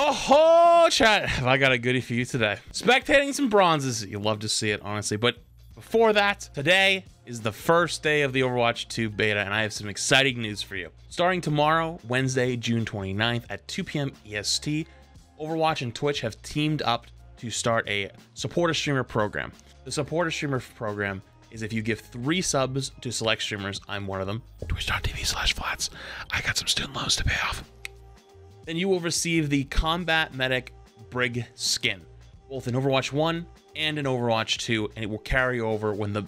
Oh, chat. Have I got a goodie for you today? Spectating some bronzes. You love to see it, honestly. But before that, today is the first day of the Overwatch 2 beta, and I have some exciting news for you. Starting tomorrow, Wednesday, June 29th at 2 p.m. EST, Overwatch and Twitch have teamed up to start a supporter streamer program. The supporter streamer program is if you give three subs to select streamers, I'm one of them, twitch.tv slash flats. I got some student loans to pay off then you will receive the Combat Medic Brig skin, both in Overwatch 1 and in Overwatch 2, and it will carry over when the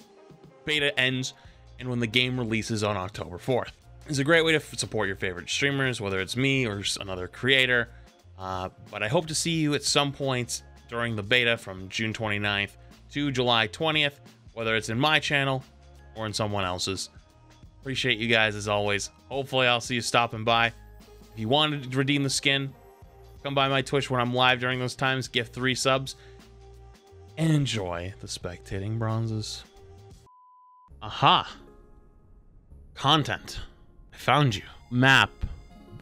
beta ends and when the game releases on October 4th. It's a great way to support your favorite streamers, whether it's me or another creator. Uh, but I hope to see you at some point during the beta from June 29th to July 20th, whether it's in my channel or in someone else's. Appreciate you guys as always. Hopefully, I'll see you stopping by. If you wanted to redeem the skin, come by my Twitch when I'm live during those times, gift three subs, and enjoy the spectating bronzes. Aha. Content. I found you. Map.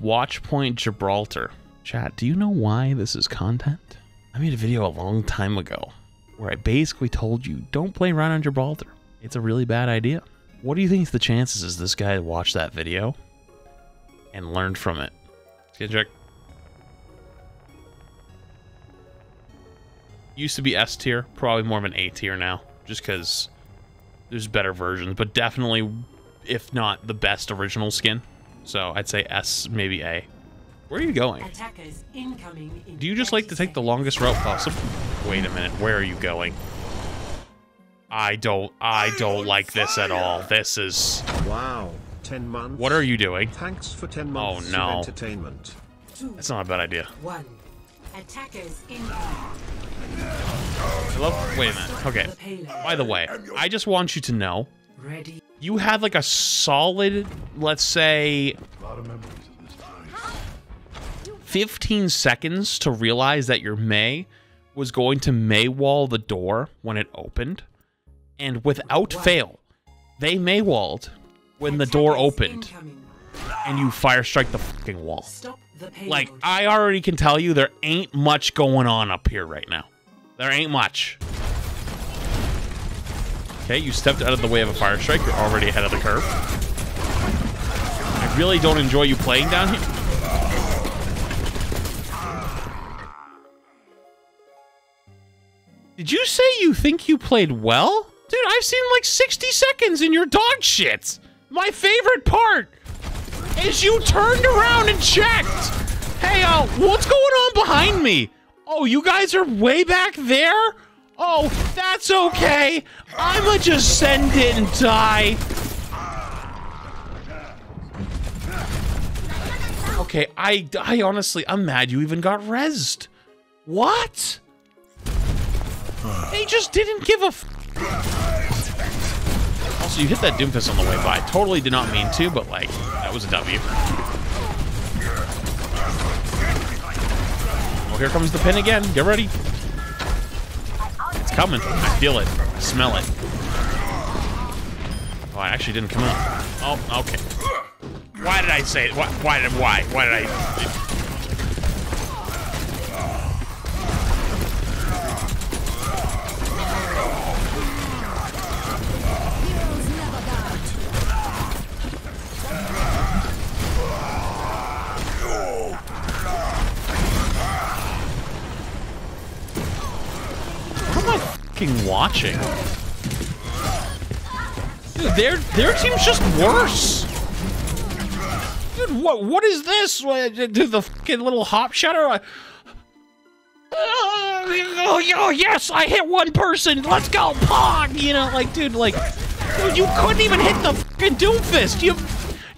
Watchpoint Gibraltar. Chat, do you know why this is content? I made a video a long time ago where I basically told you don't play around on Gibraltar. It's a really bad idea. What do you think the chances is this guy watched that video and learned from it? Skin check. Used to be S tier, probably more of an A tier now, just because there's better versions, but definitely, if not the best original skin. So I'd say S, maybe A. Where are you going? Do you just like to take the longest route possible? Wait a minute, where are you going? I don't, I don't like this at all. This is... Wow. 10 months. What are you doing? Thanks for 10 months oh, no. of entertainment. That's not a bad idea. One. Attackers in. Hello? Wait a minute. Okay. By the way, I just want you to know. Ready. You had like a solid, let's say, 15 seconds to realize that your Mei was going to Mei wall the door when it opened. And without fail, they Mei walled when the door opened and you fire strike the fucking wall. Like, I already can tell you there ain't much going on up here right now. There ain't much. Okay, you stepped out of the way of a fire strike. You're already ahead of the curve. I really don't enjoy you playing down here. Did you say you think you played well? Dude, I've seen like 60 seconds in your dog shit. My favorite part is you turned around and checked. Hey, uh, what's going on behind me? Oh, you guys are way back there? Oh, that's okay. I'ma just send it and die. Okay, I, I honestly, I'm mad you even got rezzed. What? They just didn't give a also, you hit that Doomfist on the way by. Totally did not mean to, but, like, that was a W. Well, here comes the pin again. Get ready. It's coming. I feel it. I smell it. Oh, I actually didn't come out. Oh, okay. Why did I say it? Why, why why? Why did I... fucking watching? Dude, their their team's just worse. Dude, what what is this? Dude, the fucking little hop shutter. Uh, oh, oh yes, I hit one person. Let's go, Pog. You know, like, dude, like, dude, you couldn't even hit the fucking Doomfist. You,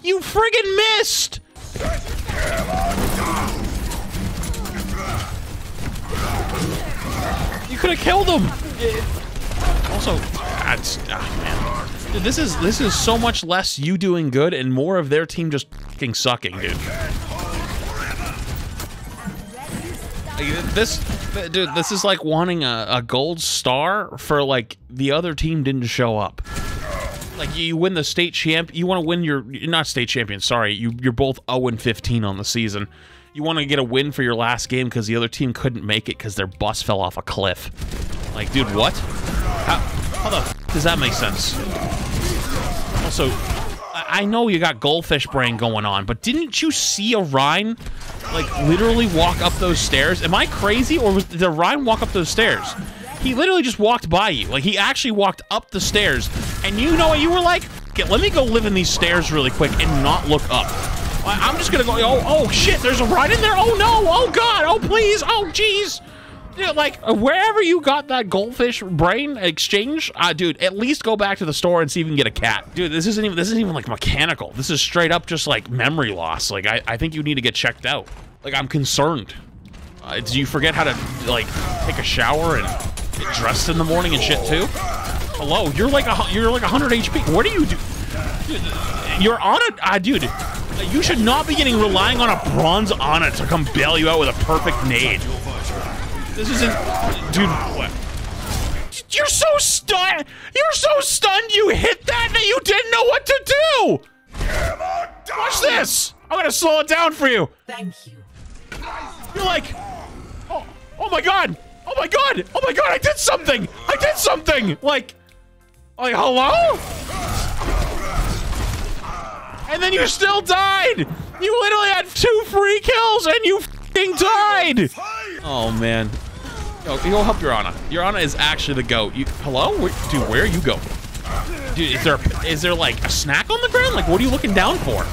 you friggin' missed. Could have killed him. Also, ah. Dude, this is this is so much less you doing good and more of their team just fucking sucking, dude. Like, this, dude, this is like wanting a, a gold star for like the other team didn't show up. Like you win the state champ, you want to win your not state champion. Sorry, you you're both 0 and 15 on the season. You want to get a win for your last game because the other team couldn't make it because their bus fell off a cliff. Like, dude, what? How, how the does that make sense? Also, I I know you got goldfish brain going on, but didn't you see Orion, like, literally walk up those stairs? Am I crazy, or was, did Orion walk up those stairs? He literally just walked by you. Like, he actually walked up the stairs, and you know what? You were like, "Okay, let me go live in these stairs really quick and not look up. I'm just gonna go, oh, oh, shit, there's a ride in there? Oh, no, oh, God, oh, please, oh, jeez. Dude, like wherever you got that goldfish brain exchange, uh, dude, at least go back to the store and see if you can get a cat. Dude, this isn't even this isn't even like mechanical. This is straight up just like memory loss. Like I, I think you need to get checked out. Like I'm concerned. Uh, do you forget how to like take a shower and get dressed in the morning and shit too? Hello, you're like a you're like 100 HP. What do you do? Dude, You're on a uh, dude. You should not be getting relying on a bronze Ana to come bail you out with a perfect nade. This isn't, dude. What? You're so stunned. You're so stunned. You hit that that you didn't know what to do. Watch this. I'm gonna slow it down for you. Thank you. You're like, oh, oh my god, oh my god, oh my god, I did something. I did something. Like, like hello. And then you still died. You literally had two free kills and you fing died. Oh man. Yo, go help your Ana. Your Ana is actually the goat. You, hello, Where, dude? Where are you going? Dude, is there is there like a snack on the ground? Like, what are you looking down for?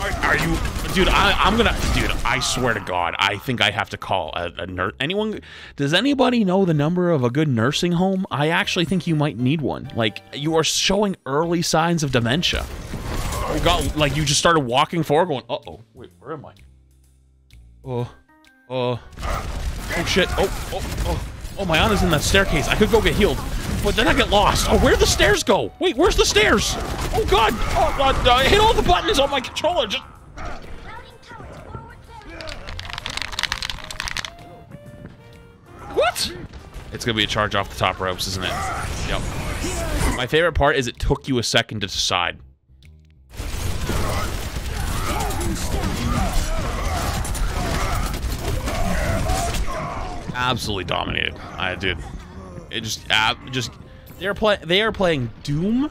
Are, are you, dude? I, I'm gonna, dude. I swear to God, I think I have to call a, a nurse. Anyone? Does anybody know the number of a good nursing home? I actually think you might need one. Like, you are showing early signs of dementia. You got like you just started walking forward, going, uh oh, wait, where am I? Oh, oh, oh shit! Oh, oh, oh, oh! My Ana's in that staircase. I could go get healed, but then I get lost. Oh, where'd the stairs go? Wait, where's the stairs? Oh God! Oh God! I hit all the buttons on my controller. Just. It's gonna be a charge off the top ropes, isn't it? Yep. My favorite part is it took you a second to decide. absolutely dominated. I did. It just, uh, just they're play. They are playing Doom.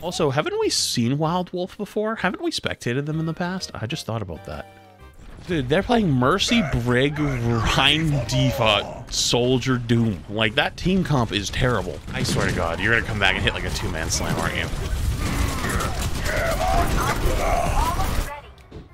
Also, haven't we seen Wild Wolf before? Haven't we spectated them in the past? I just thought about that. Dude, they're playing Mercy, Brig, Rein, D.Va, Soldier, Doom. Like, that team comp is terrible. I swear to God, you're gonna come back and hit like a two-man slam, aren't you?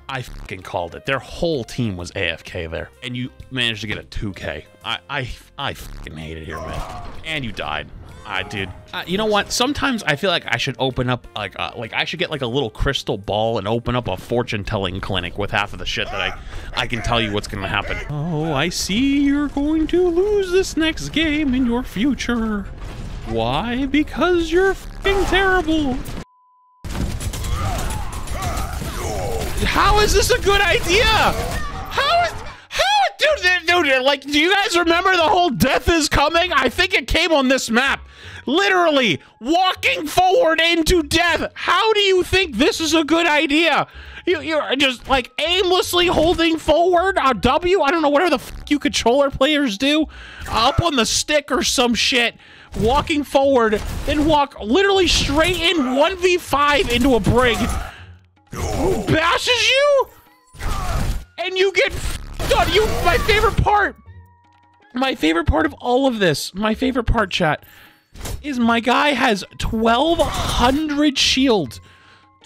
I fucking called it. Their whole team was AFK there, and you managed to get a 2K. I, I, I fucking hate it here, man. And you died. I did. Uh, you know what? Sometimes I feel like I should open up like uh, like I should get like a little crystal ball and open up a fortune telling clinic with half of the shit that I I can tell you what's gonna happen. Oh, I see you're going to lose this next game in your future. Why? Because you're fucking terrible. How is this a good idea? How is how dude, dude, dude like do you guys remember the whole death is coming? I think it came on this map. Literally walking forward into death. How do you think this is a good idea? You, you're just like aimlessly holding forward a W. I don't know whatever the fuck you controller players do, up on the stick or some shit. Walking forward, then walk literally straight in 1v5 into a brig who bashes you and you get done. You, my favorite part, my favorite part of all of this, my favorite part, chat, is my guy has 1200 shield.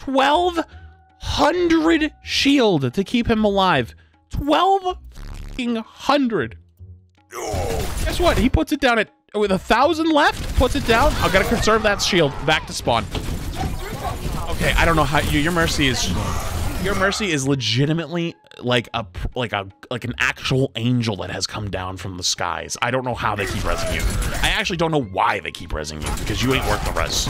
1200 shield to keep him alive. 1200. Guess what? He puts it down at with a thousand left. Puts it down. I gotta conserve that shield. Back to spawn. Okay, I don't know how you, your mercy is. Your mercy is legitimately like a like a like an actual angel that has come down from the skies. I don't know how they keep resing you. I actually don't know why they keep resing you because you ain't worth the res.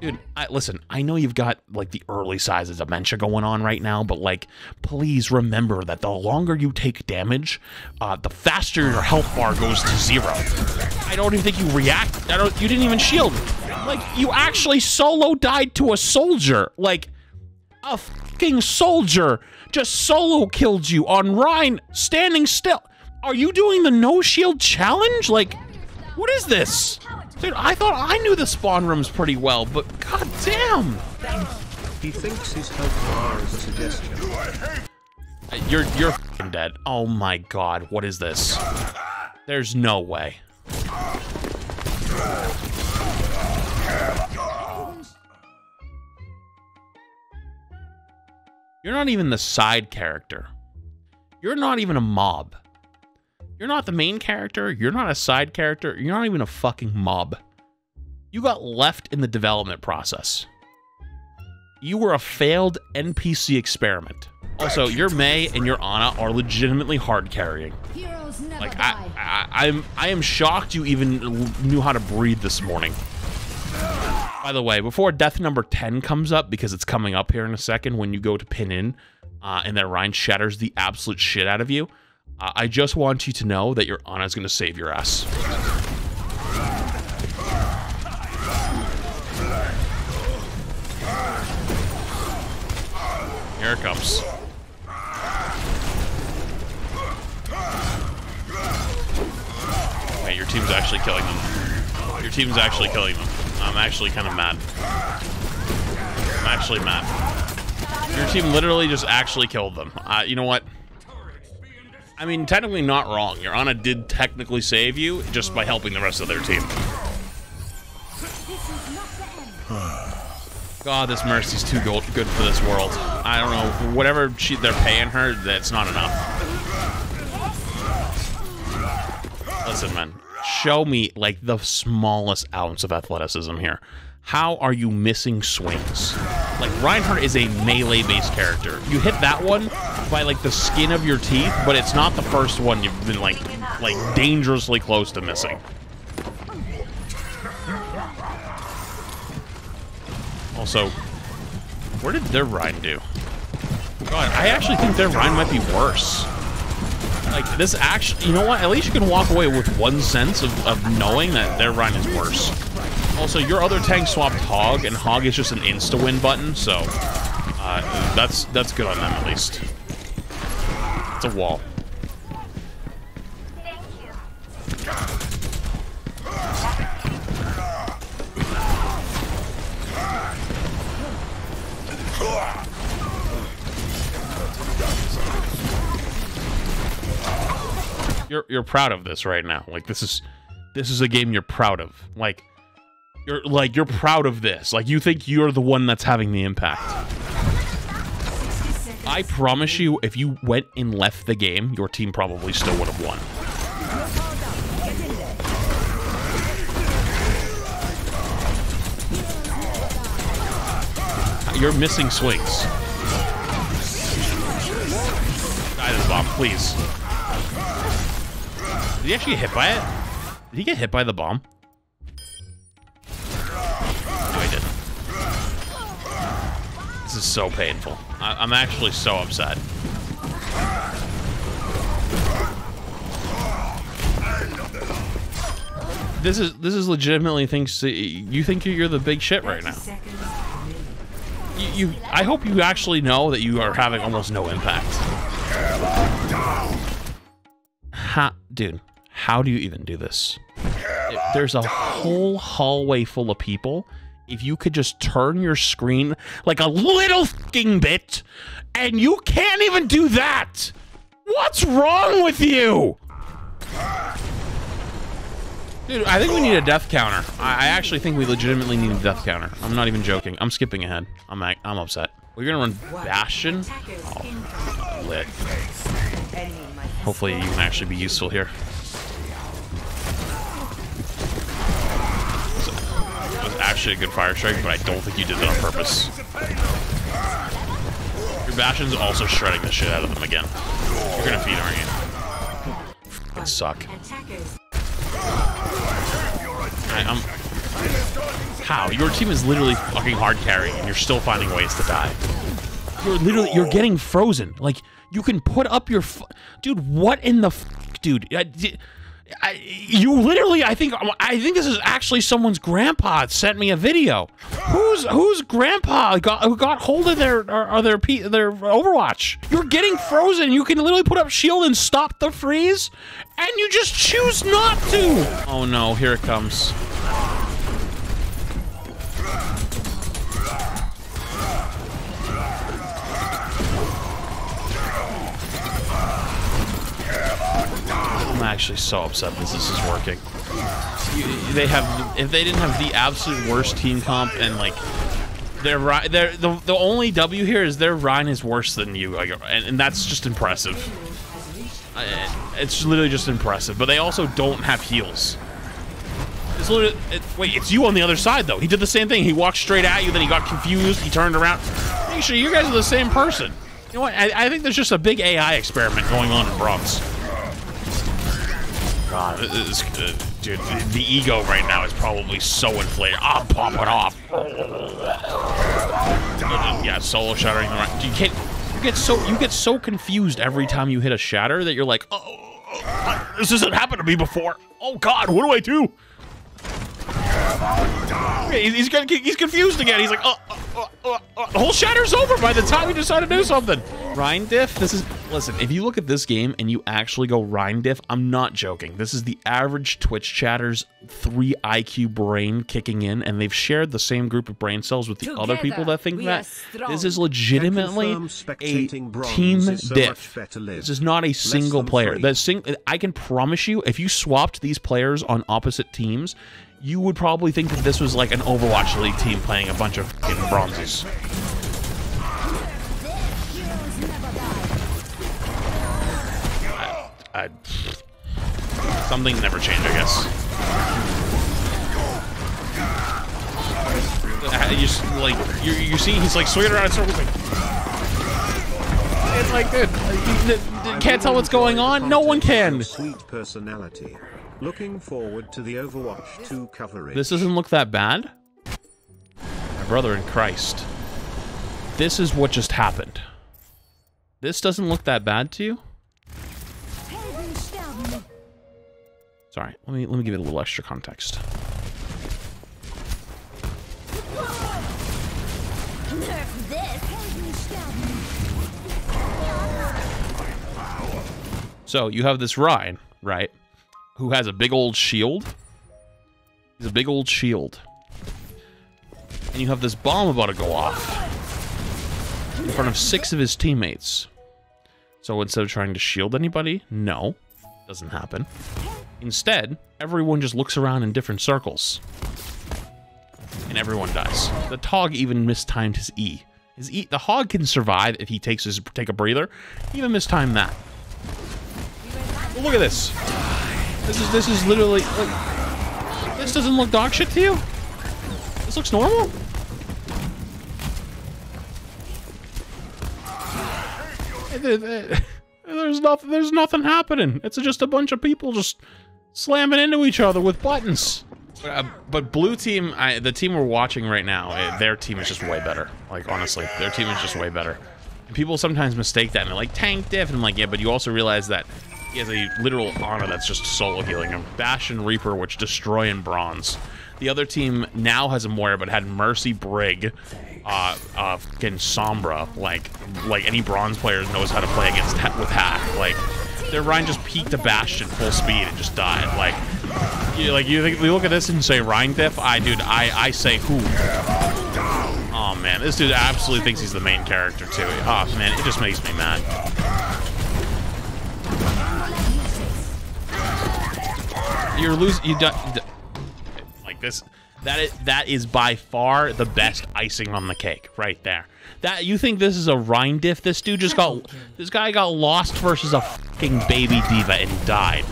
Dude, I, listen, I know you've got like the early signs of dementia going on right now, but like, please remember that the longer you take damage, uh, the faster your health bar goes to zero. I don't even think you react. I don't. You didn't even shield. Like, you actually solo died to a soldier. Like, a fucking soldier just solo killed you on Rein standing still. Are you doing the no shield challenge? Like, what is this? Dude, I thought I knew the spawn rooms pretty well, but god damn. He thinks his health bar is a suggestion. Uh, You're you're dead. Oh my god, what is this? There's no way. You're not even the side character. You're not even a mob. You're not the main character. You're not a side character. You're not even a fucking mob. You got left in the development process. You were a failed NPC experiment. Also, your Mei and your Ana are legitimately hard carrying. Like. I, I, I'm, I am shocked you even knew how to breathe this morning. By the way, before death number ten comes up, because it's coming up here in a second when you go to pin in, uh, and that Rein shatters the absolute shit out of you. Uh, I just want you to know that your Ana's gonna save your ass. Here it comes. Wait, your team's actually killing them. Your team's actually killing them. I'm actually kind of mad. I'm actually mad. Your team literally just actually killed them. Uh, you know what? I mean, technically not wrong. Your Ana did technically save you just by helping the rest of their team. God, this Mercy's too go- good for this world. I don't know. Whatever she, they're paying her, that's not enough. Listen, man. Show me like the smallest ounce of athleticism here. How are you missing swings? Like Reinhardt is a melee-based character. You hit that one by like the skin of your teeth, but it's not the first one you've been like like dangerously close to missing. Also, where did their Rein do? God, I actually think their Rein might be worse. Like, this actually, you know what? At least you can walk away with one sense of, of knowing that their run is worse. Also, your other tank swapped Hog, and Hog is just an insta-win button, so uh, that's that's good on them at least. It's a wall. You're you're proud of this right now. Like this is this is a game you're proud of. Like you're like you're proud of this. Like you think you're the one that's having the impact. I promise you, if you went and left the game, your team probably still would have won. You're missing swings. Die this bomb, please. Did he actually get hit by it? Did he get hit by the bomb? No, he didn't. This is so painful. I I'm actually so upset. This is this is legitimately thinks you think you're the big shit right now. You, you I hope you actually know that you are having almost no impact. Ha, dude, how do you even do this? There's a whole hallway full of people. If you could just turn your screen like a little fucking bit, and you can't even do that. What's wrong with you? Dude, I think we need a death counter. I, I actually think we legitimately need a death counter. I'm not even joking. I'm skipping ahead. I'm ac- I'm upset. We're gonna run Bastion. Oh, lit. Hopefully you can actually be useful here. Actually a good fire strike, but I don't think you did it on purpose. Your Bastion's also shredding the shit out of them again. You're gonna feed, aren't you? Suck. I, I'm. How? Your team is literally fucking hard carrying, and you're still finding ways to die. You're literally you're getting frozen. Like you can put up your, dude. What in the, dude? I- I, you literally, I think, I think this is actually someone's grandpa sent me a video. Who's whose grandpa got who got hold of their or, their their Overwatch? You're getting frozen. You can literally put up shield and stop the freeze, and you just choose not to. Oh no! Here it comes. Actually so upset this this is working. They have if they didn't have the absolute worst team comp and like their their the, the only W here is their Rein is worse than you, like, and, and that's just impressive. It's literally just impressive. But they also don't have heals. It's literally, it, wait, it's you on the other side though. He did the same thing. He walked straight at you, then he got confused. He turned around. Sure, you guys are the same person. You know what? I, I think there's just a big AI experiment going on in Bronx. Uh, God, this, uh, dude, the, ego right now is probably so inflated. I'm popping off. Yeah, solo shattering. You can't. You get so you get so confused every time you hit a shatter that you're like, oh, oh, oh, this hasn't happened to me before. Oh God, what do I do? He's, he's confused again. He's like, oh, oh, oh, oh, oh. the whole shatter's over by the time you decide to do something. Rein diff. This is listen. If you look at this game and you actually go Rein diff, I'm not joking. This is the average Twitch chatter's three IQ brain kicking in, and they've shared the same group of brain cells with the other people that think that this is legitimately a team is so diff. much better lived. This is not a single player. three. That sing I can promise you, if you swapped these players on opposite teams, you would probably think that this was like an Overwatch League team playing a bunch of fucking bronzes. I, I, something never change, I guess. You just like you, you see, he's like swinging around in circles. Like, it's like, dude, can't tell what's going on. No one can. Sweet personality. Looking forward to the Overwatch 2 coverage. This doesn't look that bad. My brother in Christ. This is what just happened. This doesn't look that bad to you? Sorry, let me let me give it a little extra context. So you have this Rein, right? Who has a big old shield. He's a big old shield. And you have this bomb about to go off in front of six of his teammates. So instead of trying to shield anybody, no, doesn't happen. Instead, everyone just looks around in different circles. And everyone dies. The Tog even mistimed his E. His E the hog can survive if he takes his take a breather. He even mistimed that. Look at this. This is this is literally look, this doesn't look dog shit to you? This looks normal? There's nothing there's nothing happening. It's just a bunch of people just slamming into each other with buttons. Uh, but blue team, I, the team we're watching right now, eh, their team is just way better. Like honestly, their team is just way better. And people sometimes mistake that and they're like tank diff, and I'm like, yeah, but you also realize that he has a literal Ana that's just solo healing him. Bash and Reaper, which destroy in bronze. The other team now has a Moira, but had Mercy Brig, uh, uh, fucking Sombra. Like, like any bronze player knows how to play against ha with hack. Like, their Rein just peeked a Bastion full speed and just died. Like, you like you think you look at this and say Rein diff? I dude, I I say who? Oh man, this dude absolutely thinks he's the main character too. Oh man, it just makes me mad. You're losing. You like this. That is that is by far the best icing on the cake, right there. That you think this is a Rein diff? This dude just got this guy got lost versus a fucking baby D.Va and died.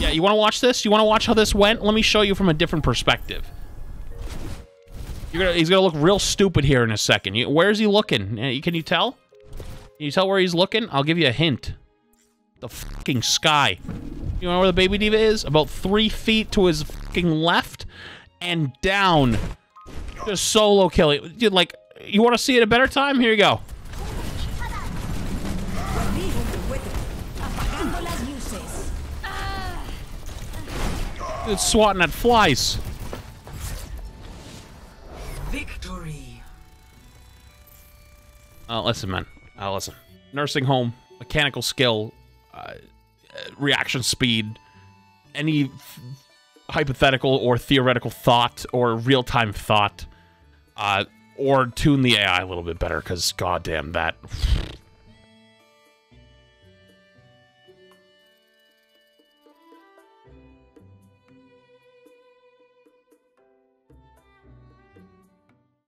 Yeah, you want to watch this? You want to watch how this went? Let me show you from a different perspective. Gonna, he's gonna look real stupid here in a second. You, where's he looking? Uh, Can you tell? Can you tell where he's looking? I'll give you a hint. The fucking sky. You know where the baby D.Va is? About three feet to his fucking left and down. Just solo killing. Dude, like, you want to see it a better time? Here you go. It's swatting at flies. Victory. Uh, listen, man. Uh, listen. Nursing home, mechanical skill, uh, reaction speed, any hypothetical or theoretical thought or real time thought, uh, or tune the AI a little bit better because, goddamn, that